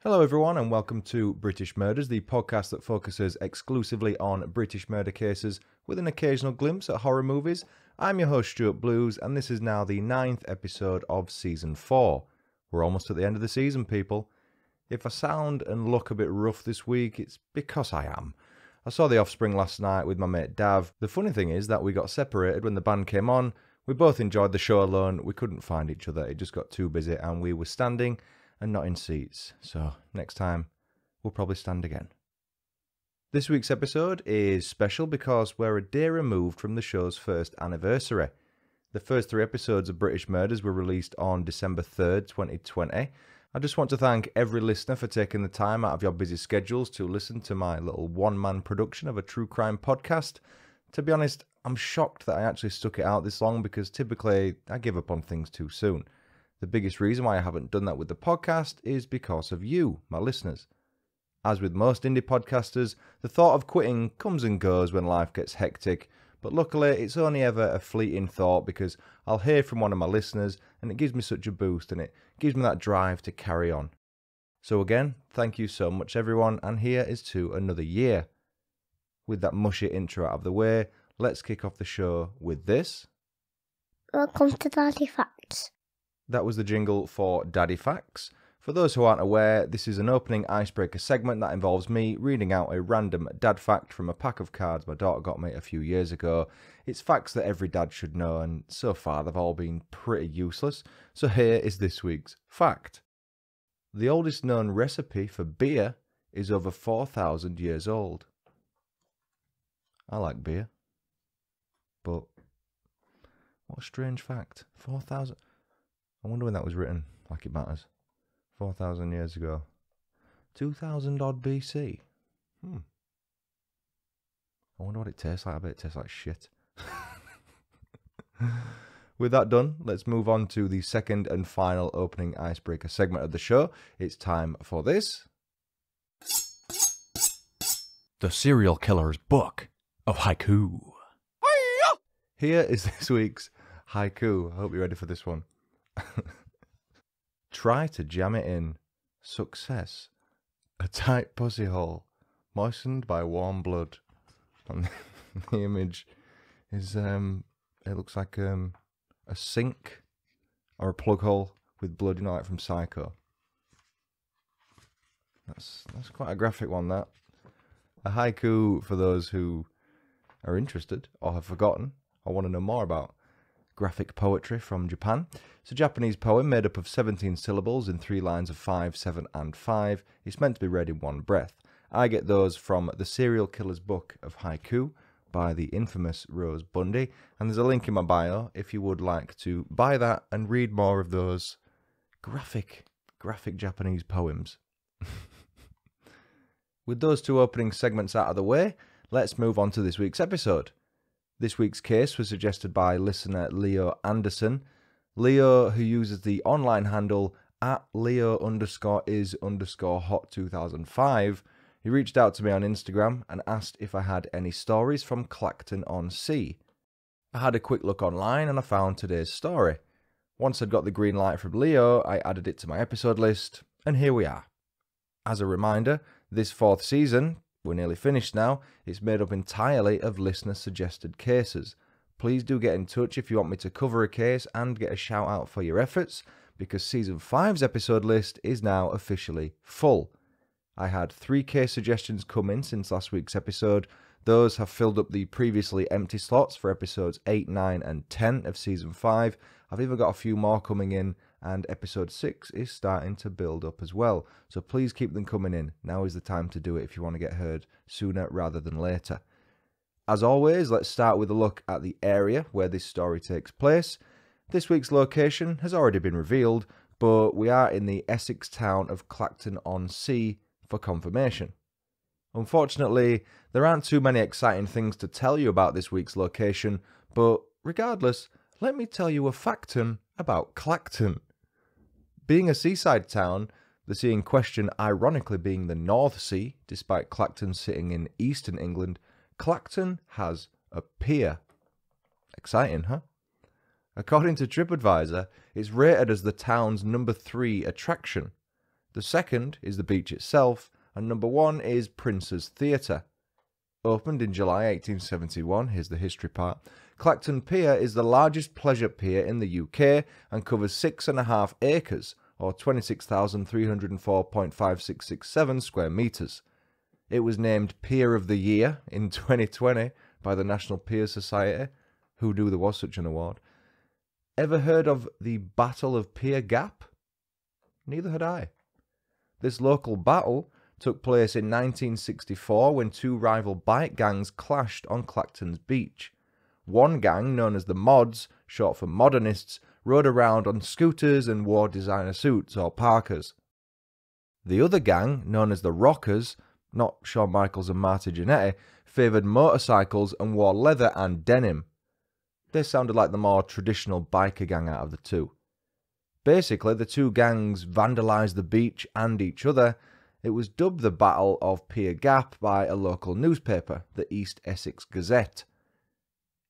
Hello, everyone, and welcome to British Murders, the podcast that focuses exclusively on British murder cases with an occasional glimpse at horror movies. I'm your host, Stuart Blues, and this is now the ninth episode of season four. We're almost at the end of the season, people. If I sound and look a bit rough this week, it's because I am. I saw The Offspring last night with my mate Dav. The funny thing is that we got separated when the band came on. We both enjoyed the show alone. We couldn't find each other. It just got too busy, and we were standing and not in seats. So next time, we'll probably stand again. This week's episode is special because we're a day removed from the show's first anniversary. The first three episodes of British Murders were released on December 3rd, 2020. I just want to thank every listener for taking the time out of your busy schedules to listen to my little one man production of a true crime podcast. To be honest, I'm shocked that I actually stuck it out this long because typically I give up on things too soon. The biggest reason why I haven't done that with the podcast is because of you, my listeners. As with most indie podcasters, the thought of quitting comes and goes when life gets hectic, but luckily it's only ever a fleeting thought because I'll hear from one of my listeners and it gives me such a boost and it gives me that drive to carry on. So, again, thank you so much, everyone, and here is to another year. With that mushy intro out of the way, let's kick off the show with this. Welcome to Daddy Facts. That was the jingle for Daddy Facts. For those who aren't aware, this is an opening icebreaker segment that involves me reading out a random dad fact from a pack of cards my daughter got me a few years ago. It's facts that every dad should know, and so far they've all been pretty useless. So here is this week's fact. The oldest known recipe for beer is over 4,000 years old. I like beer. But what a strange fact. 4,000. I wonder when that was written, like it matters. 4,000 years ago. 2000 odd BC. Hmm. I wonder what it tastes like. I bet it tastes like shit. With that done, let's move on to the second and final opening icebreaker segment of the show. It's time for this The Serial Killer's Book of Haiku. Here is this week's haiku. I hope you're ready for this one. Try to jam it in. Success. A tight pussy hole, moistened by warm blood. And the image is um it looks like um a sink or a plug hole with blood, you know, like from Psycho. That's that's quite a graphic one that. A haiku for those who are interested or have forgotten or want to know more about graphic poetry from Japan. It's a Japanese poem made up of 17 syllables in three lines of 5, 7, and 5. It's meant to be read in one breath. I get those from The Serial Killer's Book of Haiku by the infamous Rose Bundy, and there's a link in my bio if you would like to buy that and read more of those graphic, graphic Japanese poems. With those two opening segments out of the way, let's move on to this week's episode. This week's case was suggested by listener Leo Anderson. Leo, who uses the online handle at Leo underscore is underscore hot 2005, he reached out to me on Instagram and asked if I had any stories from Clacton on Sea. I had a quick look online and I found today's story. Once I'd got the green light from Leo, I added it to my episode list, and here we are. As a reminder, this fourth season, we're nearly finished now. It's made up entirely of listener suggested cases. Please do get in touch if you want me to cover a case and get a shout out for your efforts, because season 5's episode list is now officially full. I had three case suggestions come in since last week's episode. Those have filled up the previously empty slots for episodes 8, 9, and 10 of season 5. I've even got a few more coming in, and episode 6 is starting to build up as well. So please keep them coming in. Now is the time to do it if you want to get heard sooner rather than later. As always, let's start with a look at the area where this story takes place. This week's location has already been revealed, but we are in the Essex town of Clacton on Sea for confirmation. Unfortunately, there aren't too many exciting things to tell you about this week's location, but regardless, let me tell you a factum about Clacton. Being a seaside town, the sea in question ironically being the North Sea, despite Clacton sitting in eastern England, Clacton has a pier. Exciting, huh? According to TripAdvisor, it's rated as the town's number three attraction. The second is the beach itself, and number one is Prince's Theatre. Opened in July 1871, here's the history part. Clacton Pier is the largest pleasure pier in the UK and covers six and a half acres, or 26,304.5667 square metres. It was named Pier of the Year in 2020 by the National Pier Society. Who knew there was such an award? Ever heard of the Battle of Pier Gap? Neither had I. This local battle took place in 1964 when two rival bike gangs clashed on Clacton's beach. One gang, known as the Mods, short for Modernists, rode around on scooters and wore designer suits or parkas. The other gang, known as the Rockers, not Shawn Michaels and Marty Jannetty, favoured motorcycles and wore leather and denim. They sounded like the more traditional biker gang out of the two. Basically, the two gangs vandalised the beach and each other. It was dubbed the Battle of Pier Gap by a local newspaper, the East Essex Gazette.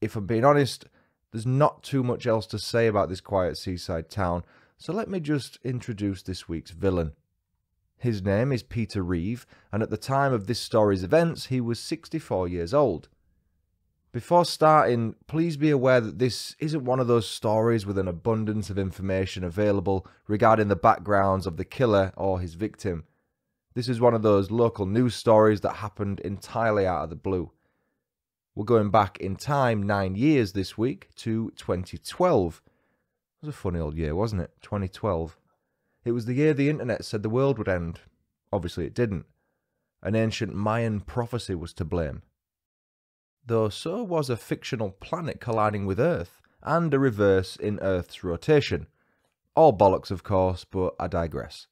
If I'm being honest, there's not too much else to say about this quiet seaside town, so let me just introduce this week's villain. His name is Peter Reeve, and at the time of this story's events, he was 64 years old. Before starting, please be aware that this isn't one of those stories with an abundance of information available regarding the backgrounds of the killer or his victim. This is one of those local news stories that happened entirely out of the blue. We're going back in time nine years this week to 2012. It was a funny old year, wasn't it? 2012. It was the year the internet said the world would end. Obviously, it didn't. An ancient Mayan prophecy was to blame. Though so was a fictional planet colliding with Earth, and a reverse in Earth's rotation. All bollocks, of course, but I digress.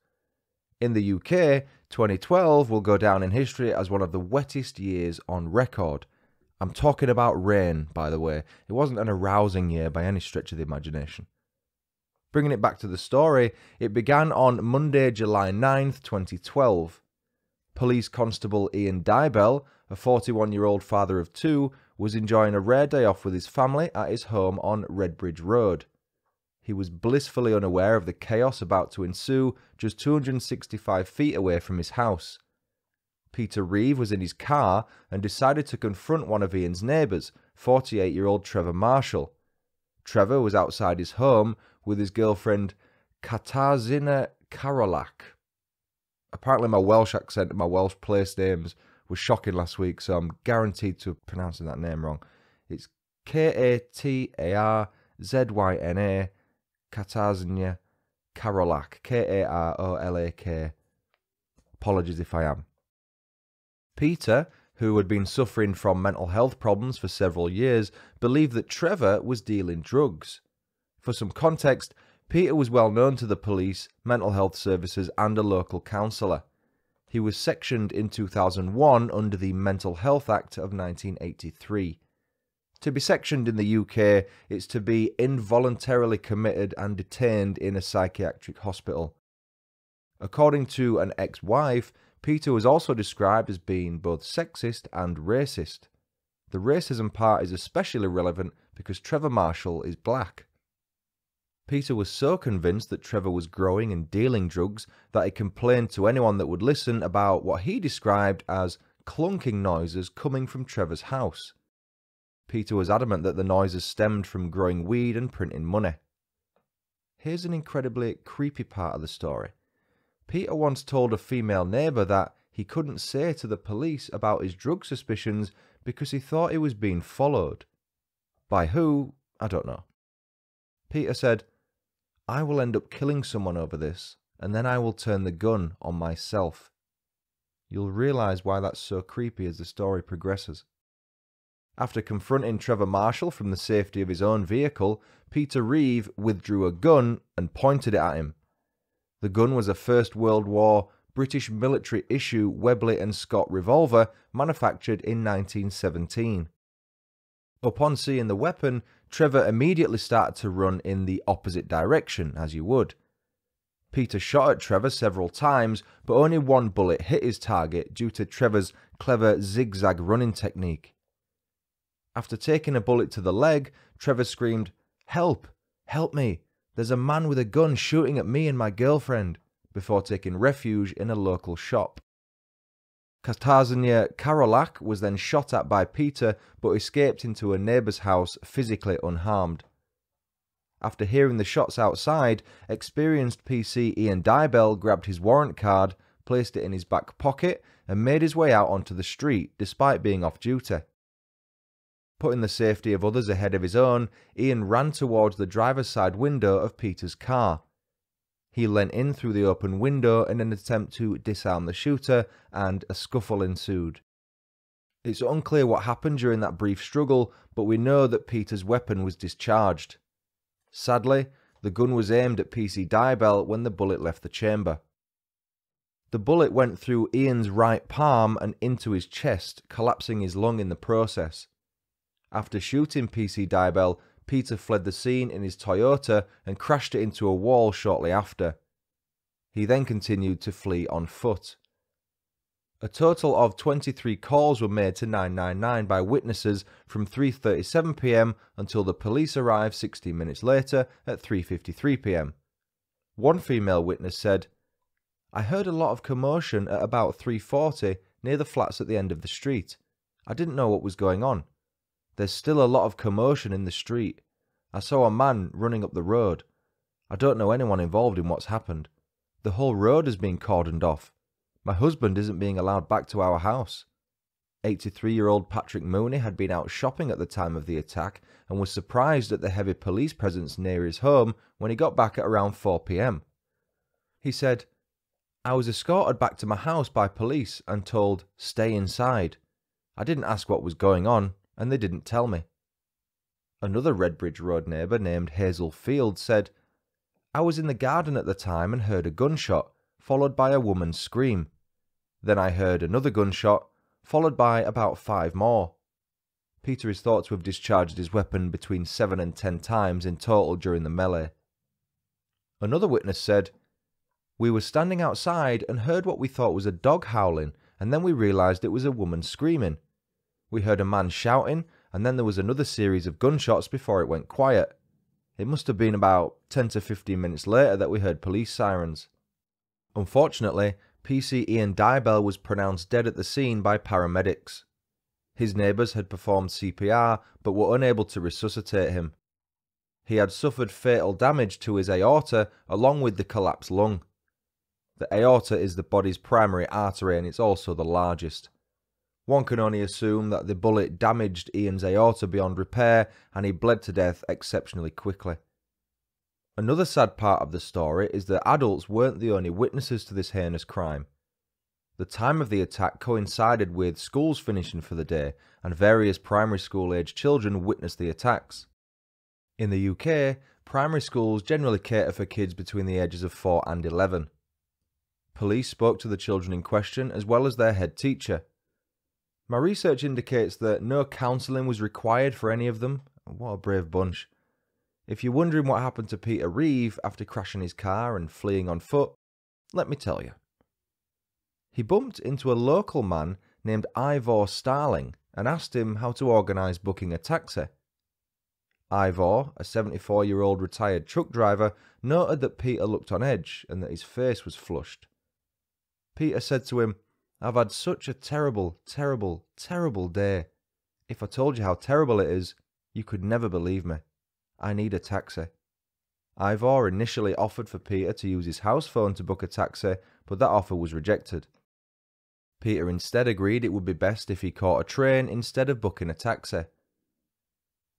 In the UK, 2012 will go down in history as one of the wettest years on record I'm talking about rain, by the way. It wasn't an arousing year by any stretch of the imagination. Bringing it back to the story, it began on Monday, July 9th, 2012. Police Constable Ian Dibell, a 41 year old father of two, was enjoying a rare day off with his family at his home on Redbridge Road. He was blissfully unaware of the chaos about to ensue just 265 feet away from his house. Peter Reeve was in his car and decided to confront one of Ian's neighbours, 48 year old Trevor Marshall. Trevor was outside his home with his girlfriend Katarzyna Karolak. Apparently, my Welsh accent and my Welsh place names were shocking last week, so I'm guaranteed to pronouncing that name wrong. It's K A T A R Z Y N A Katarzyna Karolak. K A R O L A K. Apologies if I am. Peter, who had been suffering from mental health problems for several years, believed that Trevor was dealing drugs. For some context, Peter was well known to the police, mental health services, and a local counsellor. He was sectioned in 2001 under the Mental Health Act of 1983. To be sectioned in the UK, it's to be involuntarily committed and detained in a psychiatric hospital. According to an ex wife, Peter was also described as being both sexist and racist. The racism part is especially relevant because Trevor Marshall is black. Peter was so convinced that Trevor was growing and dealing drugs that he complained to anyone that would listen about what he described as clunking noises coming from Trevor's house. Peter was adamant that the noises stemmed from growing weed and printing money. Here's an incredibly creepy part of the story. Peter once told a female neighbour that he couldn't say to the police about his drug suspicions because he thought he was being followed. By who? I don't know. Peter said, I will end up killing someone over this, and then I will turn the gun on myself. You'll realise why that's so creepy as the story progresses. After confronting Trevor Marshall from the safety of his own vehicle, Peter Reeve withdrew a gun and pointed it at him. The gun was a First World War British military issue Webley and Scott revolver manufactured in 1917. Upon seeing the weapon, Trevor immediately started to run in the opposite direction, as you would. Peter shot at Trevor several times, but only one bullet hit his target due to Trevor's clever zigzag running technique. After taking a bullet to the leg, Trevor screamed, Help! Help me! There's a man with a gun shooting at me and my girlfriend, before taking refuge in a local shop. Katarzyna Karolak was then shot at by Peter but escaped into a neighbour's house physically unharmed. After hearing the shots outside, experienced PC Ian Dibell grabbed his warrant card, placed it in his back pocket, and made his way out onto the street despite being off duty. Putting the safety of others ahead of his own, Ian ran towards the driver's side window of Peter's car. He leant in through the open window in an attempt to disarm the shooter, and a scuffle ensued. It's unclear what happened during that brief struggle, but we know that Peter's weapon was discharged. Sadly, the gun was aimed at PC Dibell when the bullet left the chamber. The bullet went through Ian's right palm and into his chest, collapsing his lung in the process. After shooting PC Dibell, Peter fled the scene in his Toyota and crashed it into a wall shortly after. He then continued to flee on foot. A total of 23 calls were made to 999 by witnesses from 3:37 p.m. until the police arrived 16 minutes later at 3:53 p.m. One female witness said, "I heard a lot of commotion at about 3:40 near the flats at the end of the street. I didn't know what was going on. There's still a lot of commotion in the street. I saw a man running up the road. I don't know anyone involved in what's happened. The whole road has been cordoned off. My husband isn't being allowed back to our house. 83 year old Patrick Mooney had been out shopping at the time of the attack and was surprised at the heavy police presence near his home when he got back at around 4 pm. He said, I was escorted back to my house by police and told, stay inside. I didn't ask what was going on, and they didn't tell me. Another Redbridge Road neighbour named Hazel Field said, I was in the garden at the time and heard a gunshot, followed by a woman's scream. Then I heard another gunshot, followed by about five more. Peter is thought to have discharged his weapon between seven and ten times in total during the melee. Another witness said, We were standing outside and heard what we thought was a dog howling, and then we realised it was a woman screaming. We heard a man shouting, and then there was another series of gunshots before it went quiet. It must have been about 10 to 15 minutes later that we heard police sirens. Unfortunately, PC Ian Dibell was pronounced dead at the scene by paramedics. His neighbours had performed CPR but were unable to resuscitate him. He had suffered fatal damage to his aorta along with the collapsed lung. The aorta is the body's primary artery and it's also the largest. One can only assume that the bullet damaged Ian's aorta beyond repair and he bled to death exceptionally quickly. Another sad part of the story is that adults weren't the only witnesses to this heinous crime. The time of the attack coincided with schools finishing for the day, and various primary school aged children witnessed the attacks. In the UK, primary schools generally cater for kids between the ages of 4 and 11. Police spoke to the children in question as well as their head teacher, my research indicates that no counselling was required for any of them. What a brave bunch. If you're wondering what happened to Peter Reeve after crashing his car and fleeing on foot, let me tell you. He bumped into a local man named Ivor Starling and asked him how to organise booking a taxi. Ivor, a 74 year old retired truck driver, noted that Peter looked on edge and that his face was flushed. Peter said to him, I've had such a terrible, terrible, terrible day. If I told you how terrible it is, you could never believe me. I need a taxi. Ivor initially offered for Peter to use his house phone to book a taxi, but that offer was rejected. Peter instead agreed it would be best if he caught a train instead of booking a taxi.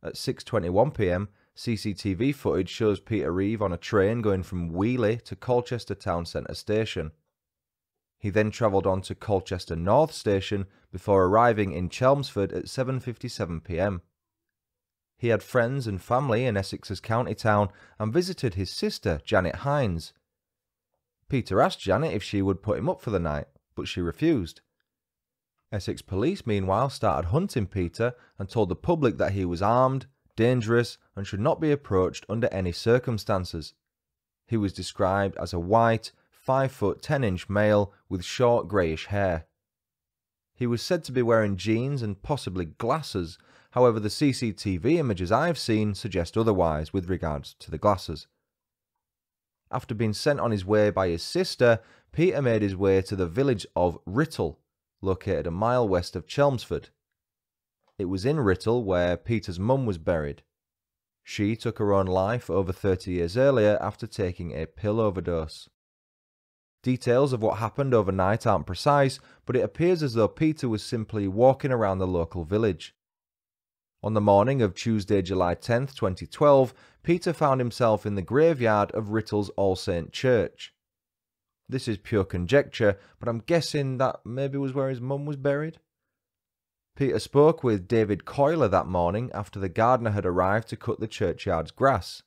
At 6:21 p.m., CCTV footage shows Peter Reeve on a train going from Weeley to Colchester Town Centre station. He then travelled on to Colchester North Station before arriving in Chelmsford at 7:57 p.m. He had friends and family in Essex's county town and visited his sister, Janet Hines. Peter asked Janet if she would put him up for the night, but she refused. Essex police meanwhile started hunting Peter and told the public that he was armed, dangerous, and should not be approached under any circumstances. He was described as a white, 5 foot 10 inch male with short greyish hair. He was said to be wearing jeans and possibly glasses, however, the CCTV images I've seen suggest otherwise with regards to the glasses. After being sent on his way by his sister, Peter made his way to the village of Writtle, located a mile west of Chelmsford. It was in Writtle where Peter's mum was buried. She took her own life over 30 years earlier after taking a pill overdose. Details of what happened overnight aren't precise, but it appears as though Peter was simply walking around the local village. On the morning of Tuesday, July 10th, 2012, Peter found himself in the graveyard of Writtle's All Saint Church. This is pure conjecture, but I'm guessing that maybe was where his mum was buried. Peter spoke with David Coyler that morning after the gardener had arrived to cut the churchyard's grass.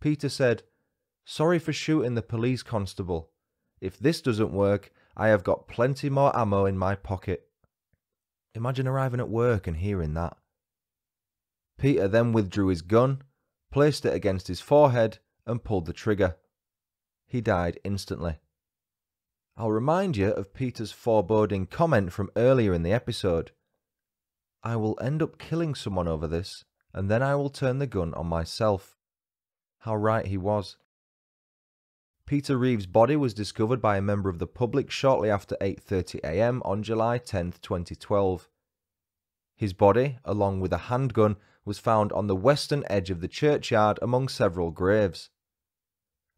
Peter said, Sorry for shooting the police constable. If this doesn't work, I have got plenty more ammo in my pocket. Imagine arriving at work and hearing that. Peter then withdrew his gun, placed it against his forehead, and pulled the trigger. He died instantly. I'll remind you of Peter's foreboding comment from earlier in the episode. I will end up killing someone over this, and then I will turn the gun on myself. How right he was. Peter Reeves' body was discovered by a member of the public shortly after 8:30 a.m. on July 10, 2012. His body, along with a handgun, was found on the western edge of the churchyard among several graves.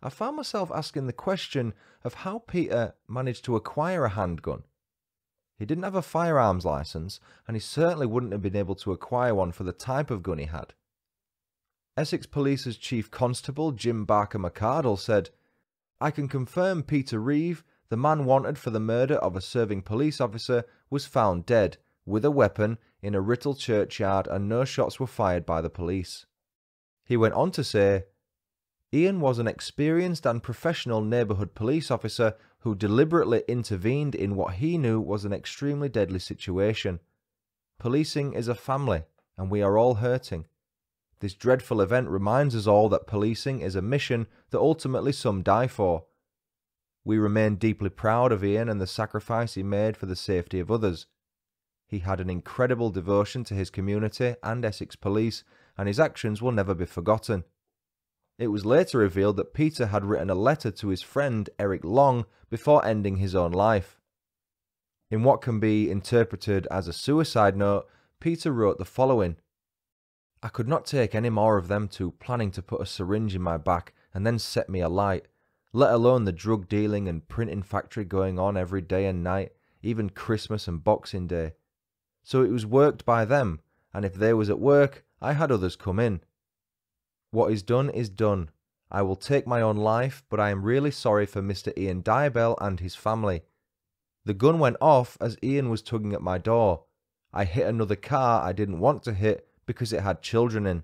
I found myself asking the question of how Peter managed to acquire a handgun. He didn't have a firearms license, and he certainly wouldn't have been able to acquire one for the type of gun he had. Essex Police's Chief Constable Jim Barker McCardle said, I can confirm Peter Reeve, the man wanted for the murder of a serving police officer, was found dead, with a weapon, in a Writtle churchyard and no shots were fired by the police. He went on to say, Ian was an experienced and professional neighbourhood police officer who deliberately intervened in what he knew was an extremely deadly situation. Policing is a family, and we are all hurting. This dreadful event reminds us all that policing is a mission that ultimately some die for. We remain deeply proud of Ian and the sacrifice he made for the safety of others. He had an incredible devotion to his community and Essex Police, and his actions will never be forgotten. It was later revealed that Peter had written a letter to his friend Eric Long before ending his own life. In what can be interpreted as a suicide note, Peter wrote the following I could not take any more of them two planning to put a syringe in my back and then set me alight, let alone the drug dealing and printing factory going on every day and night, even Christmas and Boxing Day. So it was worked by them, and if they was at work, I had others come in. What is done is done. I will take my own life, but I am really sorry for Mr. Ian Dibell and his family. The gun went off as Ian was tugging at my door. I hit another car I didn't want to hit, because it had children in.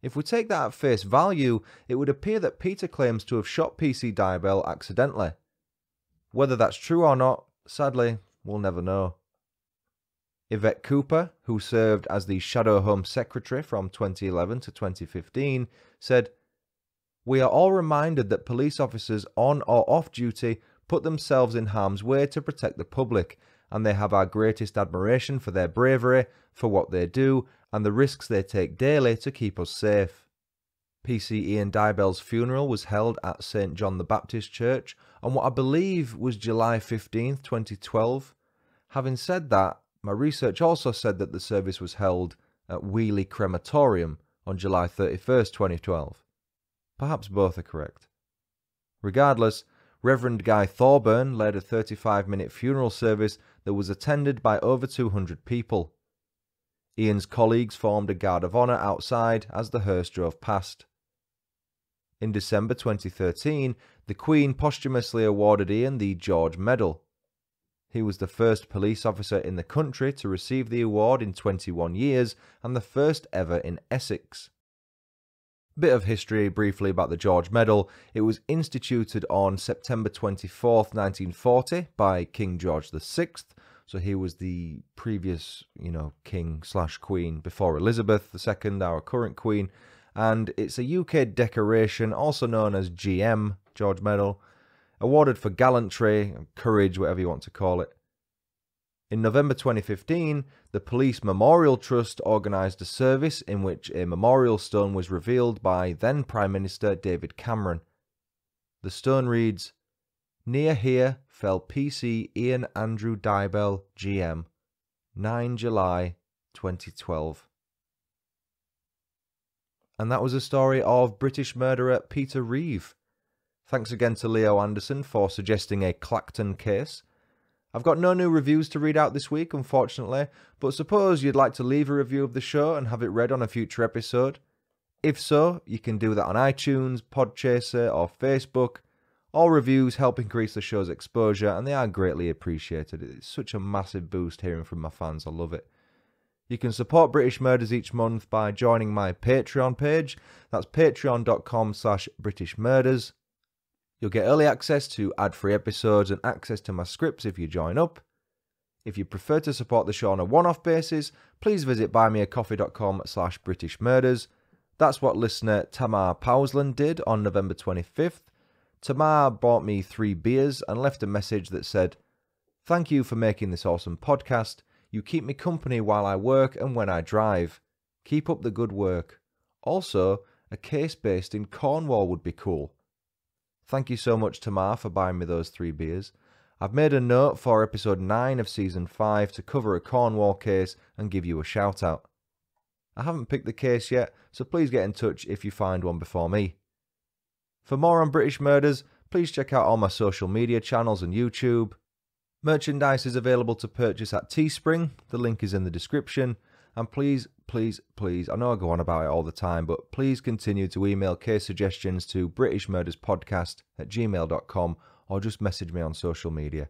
If we take that at face value, it would appear that Peter claims to have shot PC Dibell accidentally. Whether that's true or not, sadly, we'll never know. Yvette Cooper, who served as the Shadow Home Secretary from 2011 to 2015, said, We are all reminded that police officers on or off duty put themselves in harm's way to protect the public, and they have our greatest admiration for their bravery, for what they do, and the risks they take daily to keep us safe. PC Ian Dibell's funeral was held at St John the Baptist Church on what I believe was July 15th, 2012. Having said that, my research also said that the service was held at Weeley Crematorium on July 31st, 2012. Perhaps both are correct. Regardless, Reverend Guy Thorburn led a 35 minute funeral service that was attended by over 200 people. Ian's colleagues formed a guard of honour outside as the hearse drove past. In December 2013, the Queen posthumously awarded Ian the George Medal. He was the first police officer in the country to receive the award in 21 years and the first ever in Essex. Bit of history briefly about the George Medal. It was instituted on September 24th, 1940 by King George VI so he was the previous, you know, king slash queen before Elizabeth II, our current queen. And it's a UK decoration, also known as GM, George Medal, awarded for gallantry, courage, whatever you want to call it. In November 2015, the Police Memorial Trust organised a service in which a memorial stone was revealed by then Prime Minister David Cameron. The stone reads Near here fell PC Ian Andrew Dibell, GM, 9 July 2012. And that was a story of British murderer Peter Reeve. Thanks again to Leo Anderson for suggesting a Clacton case. I've got no new reviews to read out this week, unfortunately, but suppose you'd like to leave a review of the show and have it read on a future episode. If so, you can do that on iTunes, Podchaser, or Facebook. All reviews help increase the show's exposure and they are greatly appreciated. It's such a massive boost hearing from my fans. I love it. You can support British Murders each month by joining my Patreon page. That's patreon.com slash British Murders. You'll get early access to ad-free episodes and access to my scripts if you join up. If you prefer to support the show on a one-off basis, please visit buymeacoffee.com slash British Murders. That's what listener Tamar Powsland did on November 25th. Tamar bought me three beers and left a message that said, Thank you for making this awesome podcast. You keep me company while I work and when I drive. Keep up the good work. Also, a case based in Cornwall would be cool. Thank you so much, Tamar, for buying me those three beers. I've made a note for episode 9 of season 5 to cover a Cornwall case and give you a shout out. I haven't picked the case yet, so please get in touch if you find one before me. For more on British murders, please check out all my social media channels and YouTube. Merchandise is available to purchase at Teespring, the link is in the description. And please, please, please, I know I go on about it all the time, but please continue to email case suggestions to BritishMurdersPodcast at gmail.com or just message me on social media.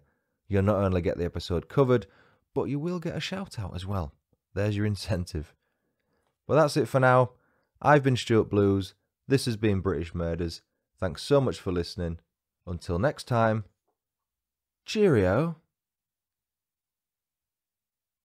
You'll not only get the episode covered, but you will get a shout out as well. There's your incentive. Well, that's it for now. I've been Stuart Blues. This has been British Murders. Thanks so much for listening. Until next time, cheerio.